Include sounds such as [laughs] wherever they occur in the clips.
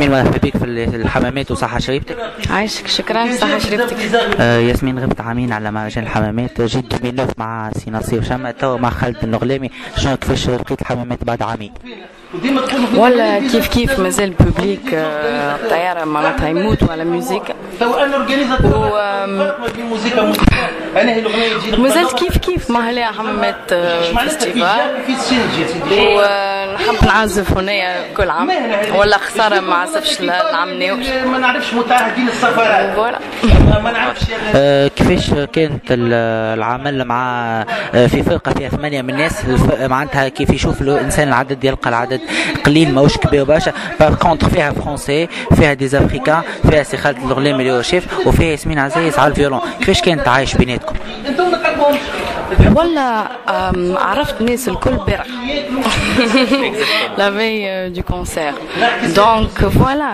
ياسمين مرحبا بك في الحمامات وصحة شريبتك عايشك شكرا صحة شريبتك آه ياسمين غبت عامين على مهرجان الحمامات. جيت 2009 مع سي نصير شمع تو مع خالد النغلامي. شنو كيفاش لقيت الحمامات بعد عامين؟ ولا كيف كيف مازال public الطيارة معناتها يموت على musique مازالت كيف كيف؟ ما هلا حمامات festival. ونحب نعزف هنا كل عام. ولا خسارة ما عزفش العام ناوي ما نعرفش متعهدين السفارات. voilà. ما نعرفش آه كيفاش كانت العمل مع في فرقة فيها ثمانية من الناس؟ معناتها كيف يشوف الإنسان العدد يلقى العدد قليل ماهوش كبير برشا par contre فيها français فيها des africains فيها سي خالد الغلام اللي هو شيف وفيها ياسمين عزيز على ال violon كيفاش كانت تعايش بيناتكم؟ ولا عرفت الناس الكل برح [laughs] la veille euh, du concert. Donc voilà,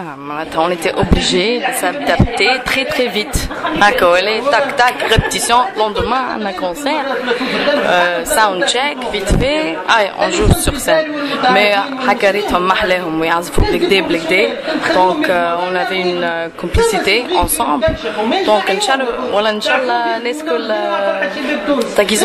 on était obligé de s'adapter très très vite. D'accord, tac tac, répétition, lendemain on a concert, euh, sound check, vite fait, allez, on joue sur scène. Mais حكريتهم محلاهم ويعزفوا بالكدا بالكدا donc euh, on avait une euh, complicité ensemble donc ان شاء الله ولا ان شاء الله الناس كل qu'ils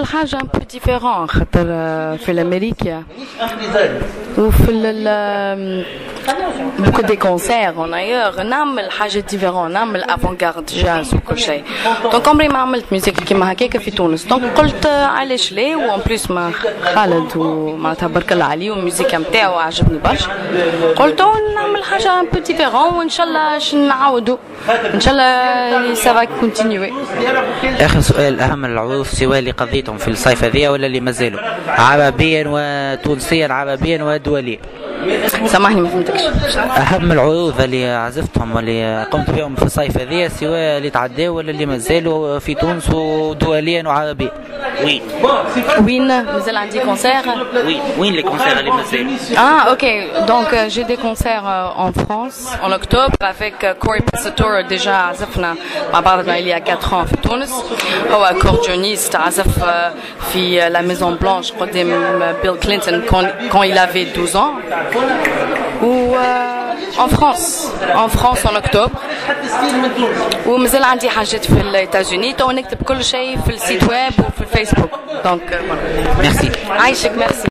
نعمل حاجة ان بو ديفيرون خاطر في الأمريكا. وفي beaucoup des concerts en ailleurs. نعمل حاجة différent نعمل avant-garde jazz وكل شيء donc عمري ما عملت musique كيما هكاك في تونس. donc قلت علاش ليه؟ و en plus مع خالد ومعناتها برك الله عليه والميوزيكا نتاعو عجبني برشا. قلت نعمل حاجة un peu différent وإن شاء الله نعاودوا إن شاء الله ça va continuer آخر سؤال أهم العروض سواء اللي قضيتهم في الصيف هذيا ولا اللي مازالوا عربيا وتونسيا عربيا ودوليا سامحني ما فهمتكش. أهم العروض اللي عزفتهم واللي قمت بهم في الصيف هذيا سواء اللي تعداو ولا اللي مازالوا في تونس ودوليا وعربيا Oui. Win, vous allez à des concerts? Oui, oui, les concerts à l'MSC. Ah, ok. Donc, euh, j'ai des concerts euh, en France en octobre avec euh, Corey Passator déjà à Zafna, il y a 4 ans, à Tunis. Ou accordioniste à Zaf, euh, la Maison Blanche, Bill Clinton, quand, il avait 12 ans. Ou. En France. En France en octobre. ومازال عندي حاجات في الاتازوني تو نكتب كل شيء في السيت ويب وفي الفيسبوك دونك ميرسي عايشك ميرسي